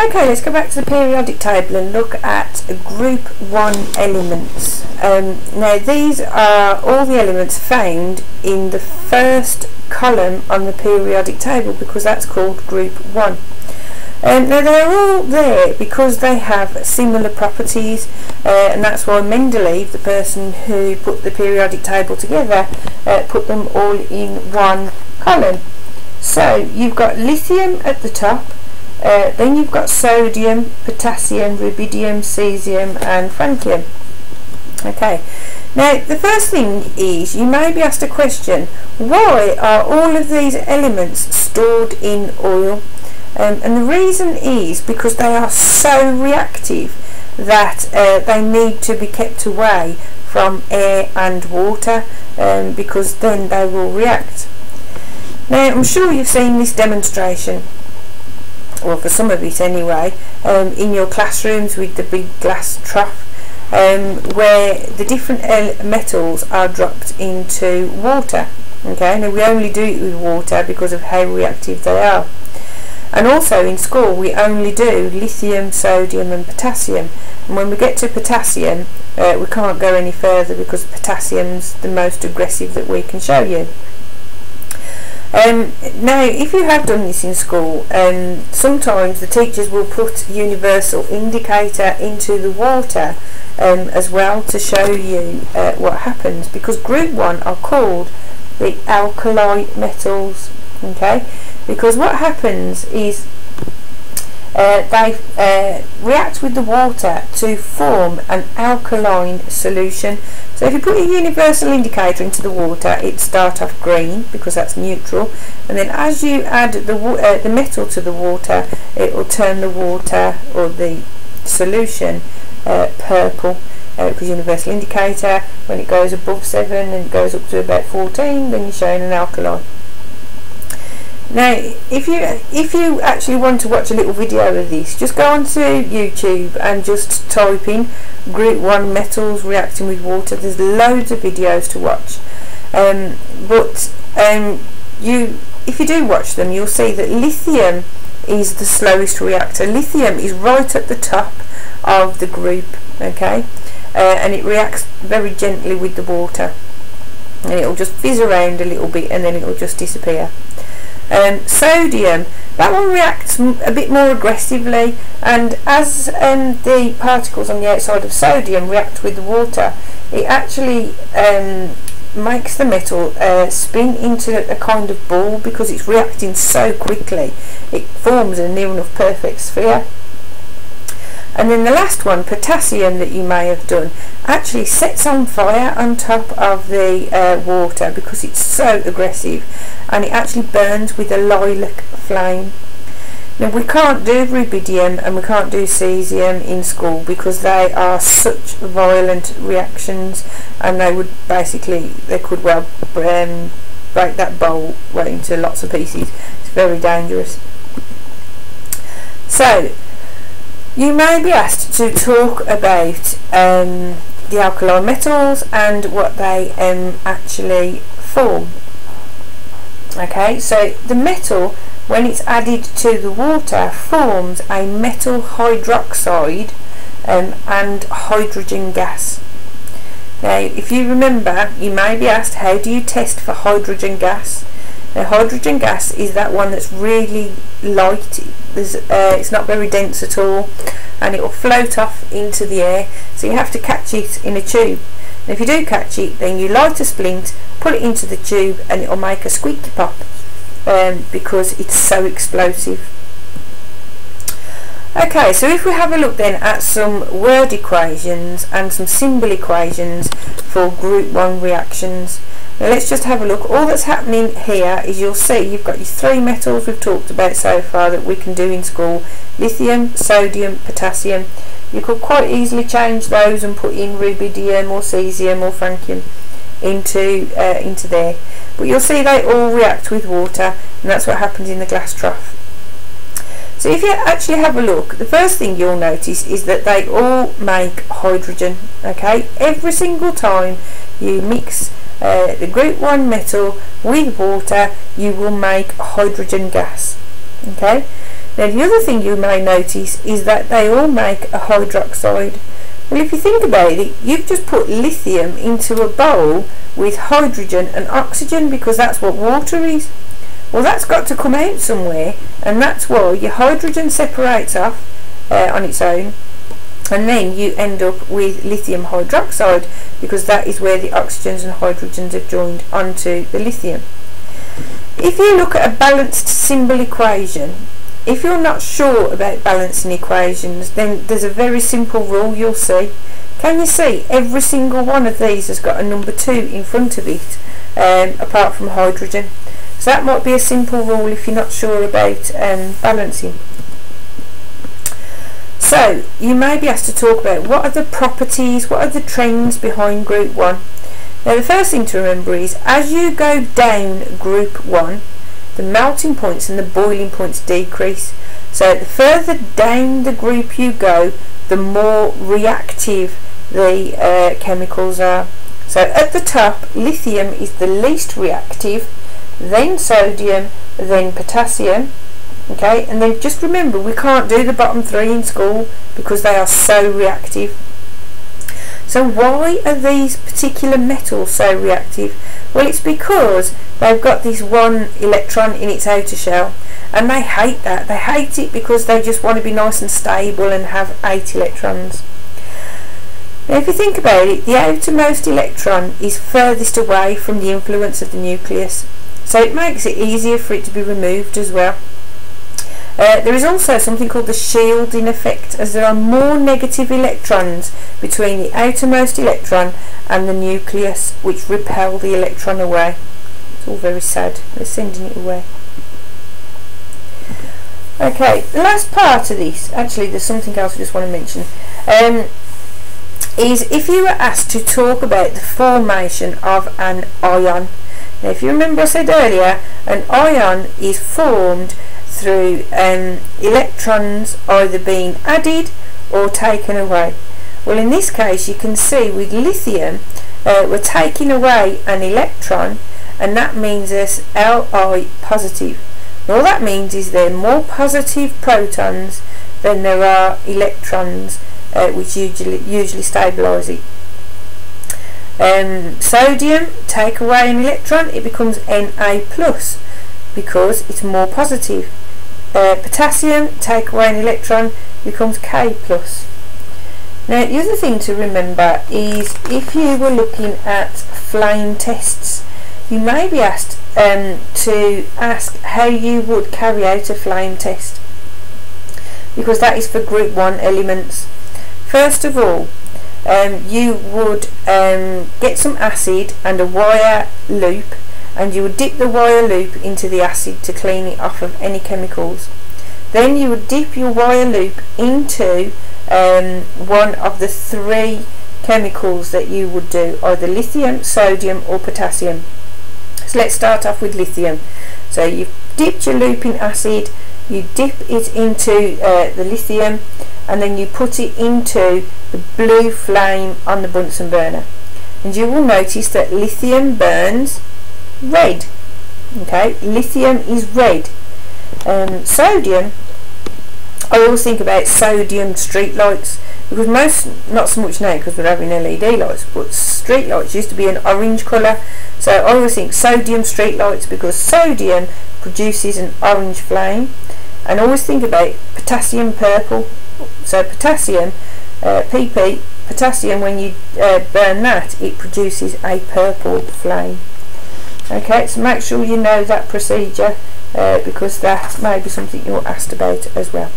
Okay, let's go back to the periodic table and look at group 1 elements. Um, now these are all the elements found in the first column on the periodic table because that's called group 1. Um, now they're all there because they have similar properties uh, and that's why Mendeleev, the person who put the periodic table together, uh, put them all in one column. So you've got lithium at the top, uh, then you've got sodium, potassium, rubidium, cesium and francium. Okay, now the first thing is you may be asked a question, why are all of these elements stored in oil? Um, and the reason is because they are so reactive that uh, they need to be kept away from air and water um, because then they will react. Now I'm sure you've seen this demonstration or for some of it anyway, um, in your classrooms with the big glass trough um, where the different metals are dropped into water. Okay, now we only do it with water because of how reactive they are. And also in school we only do lithium, sodium and potassium. And when we get to potassium uh, we can't go any further because potassium's the most aggressive that we can show you. Um, now, if you have done this in school, um, sometimes the teachers will put universal indicator into the water um, as well to show you uh, what happens because group 1 are called the alkali metals okay? Because what happens is uh, they uh, react with the water to form an alkaline solution. So if you put a universal indicator into the water, it start off green because that's neutral, and then as you add the uh, the metal to the water, it will turn the water or the solution uh, purple. because uh, universal indicator, when it goes above 7 and goes up to about 14, then you're showing an alkali. Now, if you if you actually want to watch a little video of this, just go onto YouTube and just type in Group 1 metals reacting with water. There's loads of videos to watch. Um, but um, you, if you do watch them, you'll see that lithium is the slowest reactor. Lithium is right at the top of the group, okay? Uh, and it reacts very gently with the water. And it'll just fizz around a little bit and then it'll just disappear. Um, sodium, that one reacts a bit more aggressively and as um, the particles on the outside of sodium react with the water, it actually um, makes the metal uh, spin into a kind of ball because it's reacting so quickly. It forms a near enough perfect sphere. And then the last one, potassium that you may have done, actually sets on fire on top of the uh, water because it's so aggressive and it actually burns with a lilac flame. Now we can't do rubidium and we can't do cesium in school because they are such violent reactions and they would basically, they could well um, break that bowl well into lots of pieces. It's very dangerous. So you may be asked to talk about um, the alkali metals and what they um, actually form. Okay, so the metal, when it's added to the water, forms a metal hydroxide um, and hydrogen gas. Now, if you remember, you may be asked, how do you test for hydrogen gas? Now, hydrogen gas is that one that's really light, uh, it's not very dense at all, and it will float off into the air, so you have to catch it in a tube. And if you do catch it, then you light a splint, put it into the tube, and it will make a squeaky pop um, because it's so explosive. Okay, so if we have a look then at some word equations and some symbol equations for group 1 reactions. Now let's just have a look. All that's happening here is you'll see you've got your three metals we've talked about so far that we can do in school. Lithium, sodium, potassium. You could quite easily change those and put in rubidium or cesium or francium into, uh, into there. But you'll see they all react with water and that's what happens in the glass trough. So if you actually have a look, the first thing you'll notice is that they all make hydrogen, okay? Every single time you mix uh, the group 1 metal with water you will make hydrogen gas okay Now the other thing you may notice is that they all make a hydroxide. Well if you think about it, you've just put lithium into a bowl with hydrogen and oxygen because that's what water is. Well that's got to come out somewhere and that's why your hydrogen separates off uh, on its own and then you end up with lithium hydroxide because that is where the oxygens and hydrogens have joined onto the lithium. If you look at a balanced symbol equation if you're not sure about balancing equations, then there's a very simple rule you'll see. Can you see every single one of these has got a number 2 in front of it, um, apart from hydrogen. So that might be a simple rule if you're not sure about um, balancing. So, you may be asked to talk about what are the properties, what are the trends behind group 1. Now the first thing to remember is, as you go down group 1, the melting points and the boiling points decrease. So the further down the group you go, the more reactive the uh, chemicals are. So at the top, lithium is the least reactive, then sodium, then potassium. Okay, and then just remember we can't do the bottom three in school because they are so reactive. So why are these particular metals so reactive? Well, it's because they've got this one electron in its outer shell and they hate that. They hate it because they just want to be nice and stable and have eight electrons. Now if you think about it, the outermost electron is furthest away from the influence of the nucleus, so it makes it easier for it to be removed as well. Uh, there is also something called the shielding effect as there are more negative electrons between the outermost electron and the nucleus which repel the electron away. It's all very sad, they're sending it away. Okay, the last part of this, actually there's something else I just want to mention, um, is if you were asked to talk about the formation of an ion. Now if you remember I said earlier, an ion is formed through um, electrons either being added or taken away. Well in this case you can see with lithium uh, we're taking away an electron and that means it's Li positive. And all that means is there are more positive protons than there are electrons uh, which usually usually stabilise it. Um, sodium, take away an electron, it becomes Na plus because it's more positive. Uh, potassium, take away an electron, becomes K+. plus. Now the other thing to remember is if you were looking at flame tests, you may be asked um, to ask how you would carry out a flame test because that is for group 1 elements. First of all, um, you would um, get some acid and a wire loop and you would dip the wire loop into the acid to clean it off of any chemicals. Then you would dip your wire loop into um, one of the three chemicals that you would do, either lithium, sodium or potassium. So let's start off with lithium. So you've dipped your loop in acid, you dip it into uh, the lithium and then you put it into the blue flame on the Bunsen burner. And you will notice that lithium burns red. Okay, lithium is red. Um, sodium, I always think about sodium street lights because most, not so much now because we're having LED lights, but street lights used to be an orange colour. So I always think sodium street lights because sodium produces an orange flame. And I always think about potassium purple. So potassium, uh, PP, potassium when you uh, burn that, it produces a purple flame. Okay, so make sure you know that procedure uh, because that may be something you're asked about as well.